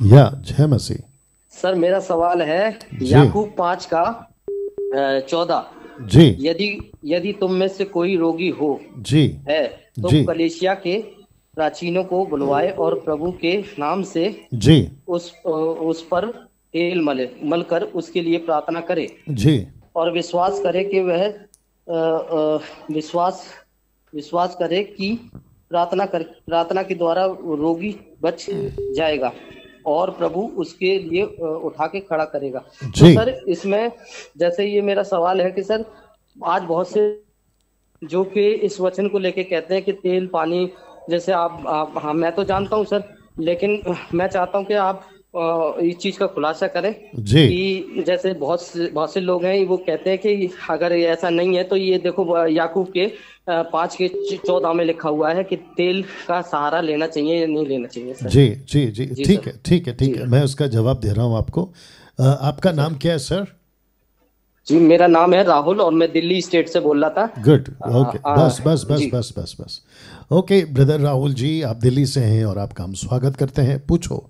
या जय मसीह। सर मेरा सवाल है याकूब पाँच का चौदह। जी। यदि यदि तुम में से कोई रोगी हो जी। है तो जी। कलेशिया के प्राचीनों को बुलवाए और प्रभु के नाम से जी। उस उस पर तेल मले मलकर उसके लिए प्रार्थना करे। जी। और विश्वास करे कि वह विश्वास विश्वास करे कि प्रार्थना कर प्रार्थना के द्वारा रोगी बच जाएगा। और प्रभु उसके लिए उठा के खड़ा करेगा। तो सर इसमें जैसे ये मेरा सवाल है कि सर आज बहुत से जो कि इस वचन को लेके कहते हैं कि तेल पानी जैसे आप, आप हाँ मैं तो जानता हूँ सर लेकिन मैं चाहता हूँ कि आप इस चीज़ का खुलासा करें जी। कि जैसे बहुत से बहुत से लोग हैं वो कहते हैं कि अगर ऐसा नहीं है तो ये देखो याकूब के पाँच के चौदह में लिखा हुआ है कि तेल का सहारा लेना चाहिए या नहीं लेना चाहिए सर। जी जी जी ठीक है ठीक है ठीक है मैं उसका जवाब दे रहा हूँ आपको। आपका नाम क्या है सर? जी मेरा नाम है राहुल और मैं दिल्ली स्टेट से बोल रहा था। गुड ओके बस बस बस बस बस बस। ओके ब्रदर राहुल जी आप दिल्ली से हैं और आपका हम स्वागत करते हैं। पूछो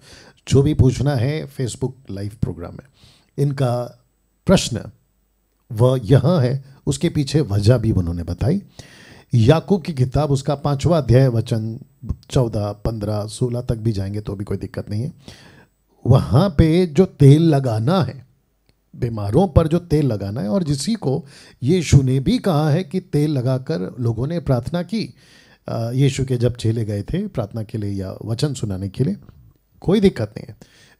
जो भी पूछना है फेसबुक लाइव प्रोग्राम में इनका प्रश्न वह यहाँ है, उसके पीछे वजह भी उन्होंने बताई। याकूब की किताब, उसका पांचवा अध्याय, वचन चौदह, पंद्रह, सोलह तक भी जाएँगे तो भी कोई दिक्कत नहीं है। वहाँ पे जो तेल लगाना है, बीमारों पर जो तेल लगाना है, और जिसी को यीशु ने भी कहा है कि तेल लगाकर लोगों ने प्रार्थना की। यीशु के जब चेले गए थे, प्रार्थना के लिए या वचन सुनाने के लिए कोई दिक्कत नहीं है।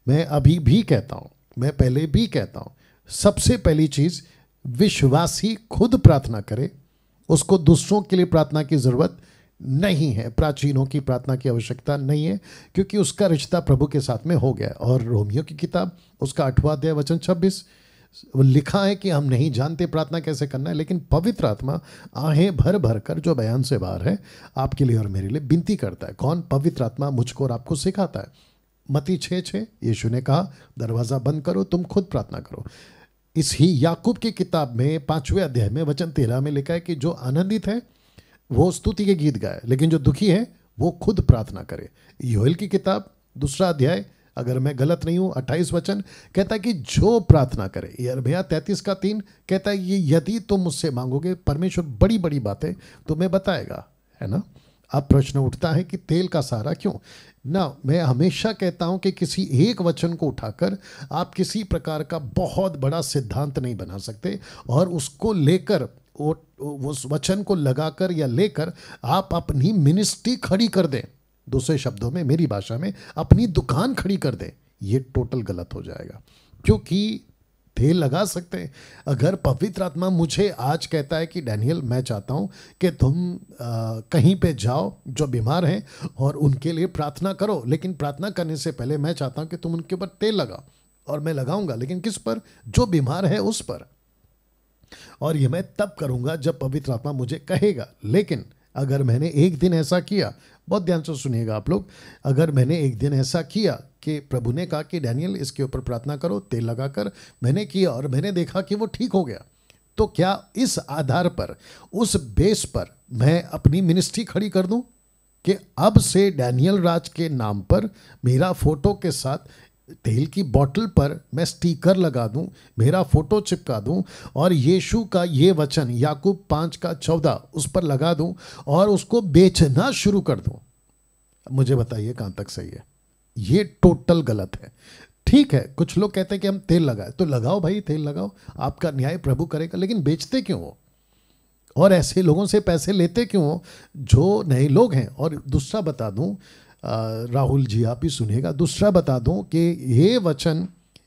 मैं अभी भी कहता हूँ, मैं पहले भी कहता हूँ, सबसे पहली चीज़, विश्वासी खुद प्रार्थना करे। उसको दूसरों के लिए प्रार्थना की ज़रूरत नहीं है। प्राचीनों की प्रार्थना की आवश्यकता नहीं है, क्योंकि उसका रिश्ता प्रभु के साथ में हो गया। और रोमियो की किताब, उसका आठवां अध्याय, वचन छब्बीस, लिखा है कि हम नहीं जानते प्रार्थना कैसे करना है, लेकिन पवित्र आत्मा आहें भर भर कर जो बयान से बाहर है, आपके लिए और मेरे लिए विनती करता है। कौन? पवित्र आत्मा मुझको और आपको सिखाता है। मती छः छः, यीशु ने कहा, दरवाज़ा बंद करो, तुम खुद प्रार्थना करो. इस ही याकूब की किताब में, पाँचवें अध्याय में, वचन तेरह में लिखा है कि जो आनंदित है, वो स्तुति के गीत गाए, लेकिन जो दुखी है, वो खुद प्रार्थना करे। योएल की किताब, दूसरा अध्याय, अगर मैं गलत नहीं हूँ, अट्ठाईस वचन, कहता है कि जो प्रार्थना करे यर्मिया तैंतीस का तीन, कहता है, ये यदि तुम मुझसे मांगोगे, परमेश्वर बड़ी बड़ी बातें तुम्हें बताएगा। है ना? अब प्रश्न उठता है कि तेल का सहारा क्यों? ना, मैं हमेशा कहता हूँ कि किसी एक वचन को उठाकर आप किसी प्रकार का बहुत बड़ा सिद्धांत नहीं बना सकते और उसको लेकर, वो उस वचन को लगाकर या लेकर आप अपनी मिनिस्ट्री खड़ी कर दें। दूसरे शब्दों में, मेरी भाषा में, अपनी दुकान खड़ी कर दें। ये टोटल गलत हो जाएगा। क्योंकि तेल लगा सकते हैं। अगर पवित्र आत्मा मुझे आज कहता है कि डैनियल मैं चाहता हूँ कि तुम आ, कहीं पे जाओ जो बीमार हैं और उनके लिए प्रार्थना करो। लेकिन प्रार्थना करने से पहले मैं चाहता हूँ कि तुम उनके ऊपर तेल लगाओ और मैं लगाऊँगा। लेकिन किस पर? जो बीमार है उस पर। और ये मैं तब करूँगा जब पवित्र आत्मा मुझे कहेगा। लेकिन अगर मैंने एक दिन ऐसा किया बहुत ध्यान से सुनिएगा आप लोग। अगर मैंने एक दिन ऐसा किया कि प्रभु ने कहा कि, डैनियल, इसके ऊपर प्रार्थना करो, तेल लगाकर मैंने किया और मैंने देखा कि वो ठीक हो गया। तो क्या इस आधार पर, उस बेस पर मैं अपनी मिनिस्ट्री खड़ी कर दूँ? कि अब से डैनियल राज के नाम पर मेरा फ़ोटो के साथ तेल की बोतल पर मैं स्टिकर लगा दूँ, मेरा फ़ोटो चिपका दूँ और यीशु का ये वचन, याकूब पाँच का चौदह, उस पर लगा दूँ और उसको बेचना शुरू कर दूँ। मुझे बताइए कहाँ तक सही है? ये टोटल गलत है। ठीक है, कुछ लोग कहते हैं कि हम तेल लगाए। तो लगाओ भाई, तेल लगाओ। आपका न्याय प्रभु करेगा, लेकिन बेचते क्यों हो? और ऐसे लोगों से पैसे लेते क्यों हो? जो नए लोग हैं। और दूसरा बता दूँ राहुल जी, आप ही सुनेगा दूसरा बता दूँ कि ये वचन,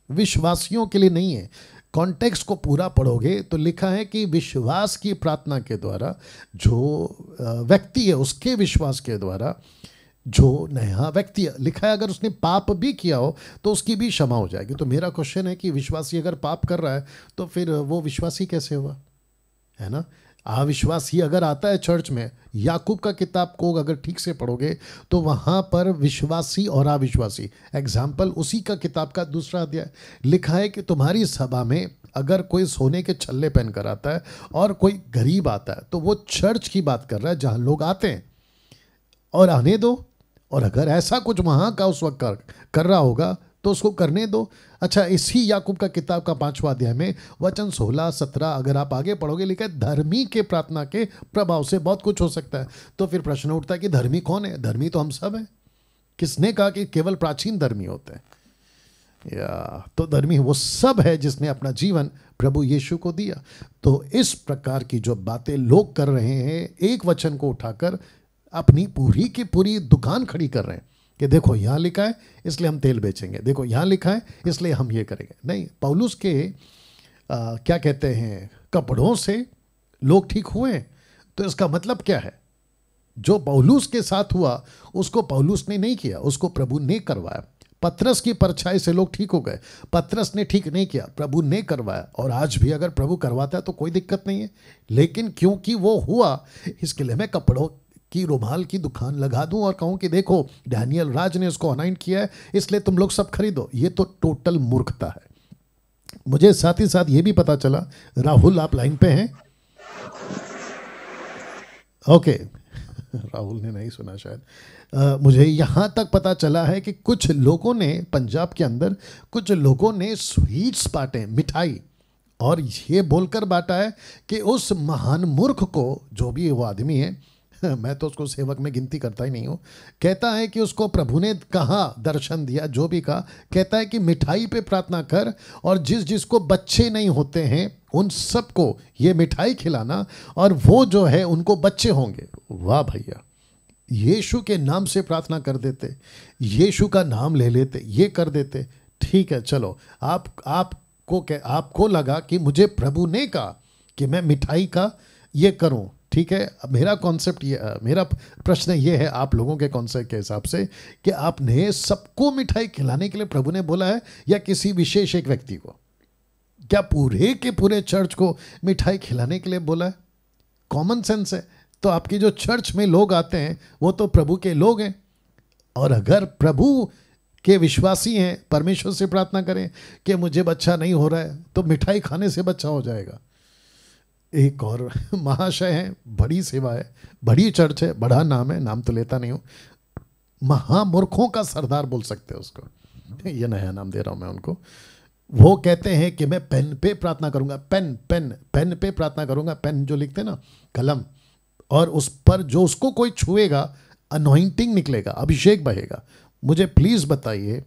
विश्वासियों के लिए नहीं है। कॉन्टेक्स्ट को पूरा पढ़ोगे तो लिखा है कि विश्वास की प्रार्थना के द्वारा जो व्यक्ति है, उसके विश्वास के द्वारा जो नया व्यक्ति लिखा है अगर उसने पाप भी किया हो तो उसकी भी क्षमा हो जाएगी। तो मेरा क्वेश्चन है कि विश्वासी अगर पाप कर रहा है तो फिर वो विश्वासी कैसे हुआ? है ना? अविश्वासी अगर आता है चर्च में याकूब का किताब को अगर ठीक से पढ़ोगे तो वहाँ पर विश्वासी और अविश्वासी। एग्ज़ाम्पल उसी का किताब का दूसरा अध्याय। लिखा है कि तुम्हारी सभा में अगर कोई सोने के छल्ले पहन कर आता है और कोई गरीब आता है तो वो चर्च की बात कर रहा है जहाँ लोग आते हैं। और आने दो। और अगर ऐसा कुछ वहाँ का उस वक्त कर, कर रहा होगा तो उसको करने दो। अच्छा इसी याकूब का किताब का पांचवा अध्याय में वचन सोलह, सत्रह, अगर आप आगे पढ़ोगे, लिखा है, धर्मी के प्रार्थना के प्रभाव से बहुत कुछ हो सकता है। तो फिर प्रश्न उठता है कि धर्मी कौन है? धर्मी तो हम सब हैं। किसने कहा कि केवल प्राचीन धर्मी होते हैं? या तो धर्मी वो सब है जिसने अपना जीवन प्रभु यीशु को दिया। तो इस प्रकार की जो बातें लोग कर रहे हैं, एक वचन को उठाकर अपनी पूरी की पूरी दुकान खड़ी कर रहे हैं। कि देखो यहाँ लिखा है इसलिए हम तेल बेचेंगे। देखो यहाँ लिखा है इसलिए हम ये करेंगे। नहीं पौलुस के आ, क्या कहते हैं कपड़ों से लोग ठीक हुए तो इसका मतलब क्या है? जो पौलुस के साथ हुआ उसको पौलुस ने नहीं किया उसको प्रभु ने करवाया। पत्रस की परछाई से लोग ठीक हो गए। पत्रस ने ठीक नहीं किया प्रभु ने करवाया। और आज भी अगर प्रभु करवाता है तो कोई दिक्कत नहीं है। लेकिन क्योंकि वो हुआ इसके लिए हमें कपड़ों की रुमाल की दुकान लगा दूँ और कहूँ कि देखो डैनियल राज ने उसको अनाइंट किया है इसलिए तुम लोग सब खरीदो। ये तो टोटल मूर्खता है। मुझे साथ ही साथ ये भी पता चला राहुल आप लाइन पे हैं? ओके। राहुल ने नहीं सुना शायद। आ, मुझे यहाँ तक पता चला है कि कुछ लोगों ने पंजाब के अंदर कुछ लोगों ने स्वीट्स बांटे मिठाई। और ये बोलकर बांटा है कि उस महान मूर्ख को जो भी वो आदमी है मैं तो उसको सेवक में गिनती करता ही नहीं हूँ। कहता है कि उसको प्रभु ने कहा, दर्शन दिया, जो भी कहा। कहता है कि मिठाई पे प्रार्थना कर और जिस जिसको बच्चे नहीं होते हैं, उन सबको ये मिठाई खिलाना और वो जो है, उनको बच्चे होंगे। वाह भैया। यीशु के नाम से प्रार्थना कर देते, यीशु का नाम ले लेते, ये कर देते। ठीक है, चलो। आप, आपको आपको लगा कि मुझे प्रभु ने कहा कि मैं मिठाई का ये करूँ। ठीक है मेरा कॉन्सेप्ट ये मेरा प्रश्न ये है आप लोगों के कॉन्सेप्ट के हिसाब से कि आपने सबको मिठाई खिलाने के लिए प्रभु ने बोला है या किसी विशेष एक व्यक्ति को? क्या पूरे के पूरे चर्च को मिठाई खिलाने के लिए बोला है? कॉमन सेंस है। तो आपकी जो चर्च में लोग आते हैं, वो तो प्रभु के लोग हैं। और अगर प्रभु के विश्वासी हैं, परमेश्वर से प्रार्थना करें कि मुझे बच्चा नहीं हो रहा है तो मिठाई खाने से बच्चा हो जाएगा। एक और महाशय है, बड़ी सेवा है, बड़ी चर्च है, बड़ा नाम है, नाम तो लेता नहीं हूँ। महामूर्खों का सरदार बोल सकते हैं उसको। ये नया नाम दे रहा हूँ मैं उनको। वो कहते हैं कि मैं पेन पे प्रार्थना करूँगा, पेन पेन पेन पे प्रार्थना करूँगा, पेन जो लिखते ना, कलम, और उस पर जो उसको कोई छुएगा अनोइंटिंग निकलेगा, अभिषेक बहेगा। मुझे प्लीज़ बताइए,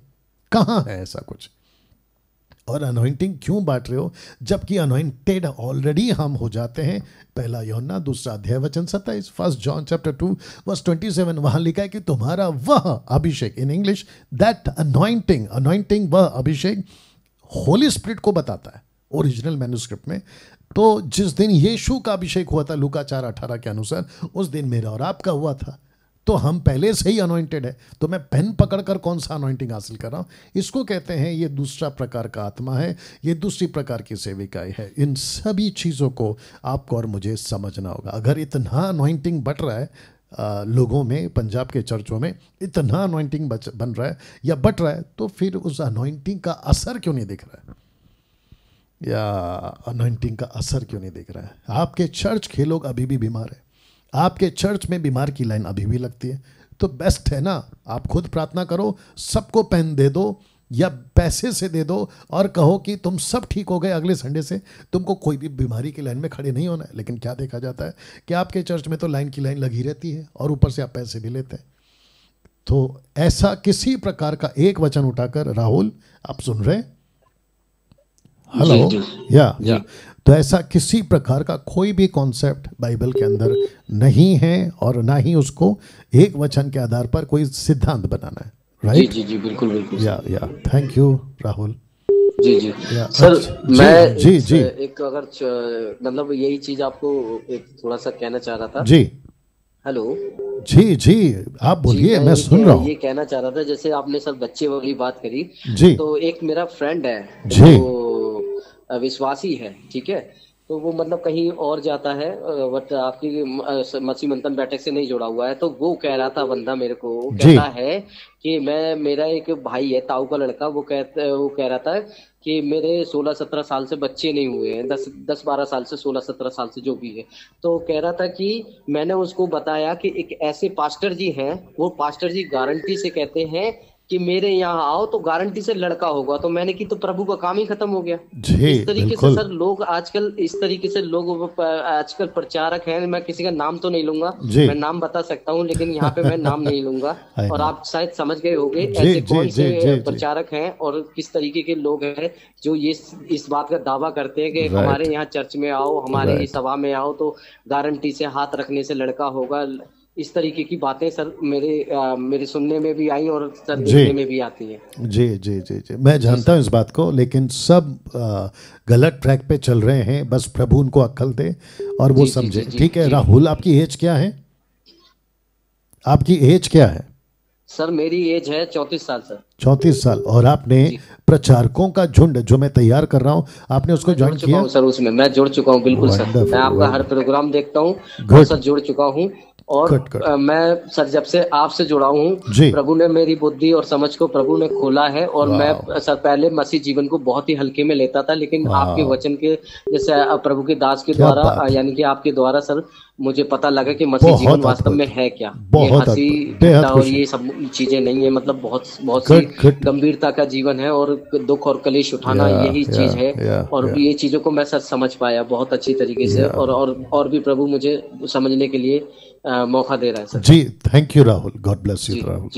कहाँ है ऐसा कुछ? और अनोइंटिंग क्यों बांट रहे हो? जबकि अनोइंटेड ऑलरेडी हम हो जाते हैं। पहला यौना दूसरा अध्याय वचन सत्ताईस first John chapter two verse twenty seven वहाँ लिखा है कि तुम्हारा वह अभिषेक in English that anointing anointing वह अभिषेक होली स्प्रिट को बताता है ओरिजिनल मैन्यूस्क्रिप्ट में। तो जिस दिन यीशु का अभिषेक हुआ था, लुका चार अठारह के अनुसार, उस दिन मेरा और आपका हुआ था। तो हम पहले से ही अनोइंटेड है। तो मैं पेन पकड़कर कौन सा अनोइंटिंग हासिल कर रहा हूँ? इसको कहते हैं ये दूसरा प्रकार का आत्मा है ये दूसरी प्रकार की सेविकाएँ है। इन सभी चीज़ों को आपको और मुझे समझना होगा। अगर इतना अनोइंटिंग बट रहा है आ, लोगों में पंजाब के चर्चों में इतना अनोइंटिंग बन रहा है या बट रहा है तो फिर उस अनोइंटिंग का असर क्यों नहीं दिख रहा है? या अनोइंटिंग का असर क्यों नहीं दिख रहा है? आपके चर्च के लोग अभी भी बीमार है। आपके चर्च में बीमार की लाइन अभी भी लगती है। तो बेस्ट है ना आप खुद प्रार्थना करो सबको पेन दे दो या पैसे से दे दो और कहो कि तुम सब ठीक हो गए अगले संडे से। तुमको कोई भी बीमारी की लाइन में खड़े नहीं होना है। लेकिन क्या देखा जाता है कि आपके चर्च में तो लाइन की लाइन लगी रहती है और ऊपर से आप पैसे भी लेते हैं। तो ऐसा किसी प्रकार का एक वचन उठाकर राहुल आप सुन रहे हेलो या या। तो ऐसा किसी प्रकार का कोई भी कॉन्सेप्ट बाइबल के अंदर नहीं है और ना ही उसको एक वचन के आधार पर कोई सिद्धांत बनाना है राइट जी जी बिल्कुल बिल्कुल। Yeah yeah thank you Rahul ji ji. Sir अच्छा, मैं जी जी। एक अगर मतलब यही चीज़ आपको एक थोड़ा सा कहना चाह रहा था। जी। हेलो। जी जी। आप बोलिए मैं सुन रहा हूँ। ये कहना चाह रहा था जैसे आपने सर बच्चे वाली बात करी जी। तो एक मेरा फ्रेंड है जी। तो विश्वासी है ठीक है? तो वो मतलब कहीं और जाता है बट आपकी मसी मंथन बैठक से नहीं जुड़ा हुआ है तो वो कह रहा था बंदा मेरे को वो कहता है कि मैं मेरा एक भाई है ताऊ का लड़का वो कहता वो कह रहा था कि मेरे 16-17 साल से बच्चे नहीं हुए हैं 10 दस बारह साल से 16-17 साल से जो भी है। तो कह रहा था कि मैंने उसको बताया कि एक ऐसे पास्टर जी हैं वो पास्टर जी गारंटी से कहते हैं कि मेरे यहाँ आओ तो गारंटी से लड़का होगा। तो मैंने की तो प्रभु का काम ही खत्म हो गया। जी इस तरीके से सर लोग आजकल इस तरीके से लोग आजकल प्रचारक हैं। मैं किसी का नाम तो नहीं लूँगा। मैं नाम बता सकता हूँ लेकिन यहाँ पे मैं नाम नहीं लूँगा। और आप शायद समझ गए होंगे ऐसे कौन से। प्रचारक हैं और किस तरीके के लोग हैं जो ये इस बात का दावा करते हैं कि हमारे यहाँ चर्च में आओ हमारे सभा में आओ तो गारंटी से हाथ रखने से लड़का होगा। इस तरीके की बातें सर मेरे अ, मेरे सुनने में भी आई और सर। देखने में भी आती है। जी जी जी जी। मैं जानता हूँ इस बात को लेकिन सब आ, गलत ट्रैक पे चल रहे हैं। बस प्रभु उनको अक्ल दे और वो समझे। ठीक है राहुल आपकी एज क्या है? आपकी एज क्या है? सर मेरी एज है चौंतीस साल सर। चौंतीस साल। और आपने प्रचारकों का झुंड जो मैं तैयार कर रहा हूँ आपने उसको ज्वाइन किया? सर उसमें मैं जुड़ चुका हूँ बिल्कुल सर। मैं आपका हर प्रोग्राम देखता हूँ सर जुड़ चुका हूँ। और Good, good. मैं सर जब से आपसे जुड़ा हूँ प्रभु ने मेरी बुद्धि और समझ को प्रभु ने खोला है और मैं सर पहले मसीह जीवन को बहुत ही हल्के में लेता था लेकिन आपके वचन के जैसे प्रभु के दास के द्वारा। यानी कि आपके द्वारा सर मुझे पता लगा कि मसीह जीवन वास्तव में है क्या? बहुत हँसी ठट्टा और ये सब चीज़ें नहीं है मतलब बहुत बहुत सी गंभीरता का जीवन है और दुख और कलेश उठाना यही चीज़ है और ये चीज़ों को मैं सर समझ पाया बहुत अच्छी तरीके से और और भी प्रभु मुझे समझने के लिए मौका दे रहा है sir. Ji thank you Rahul God bless you ji Rahul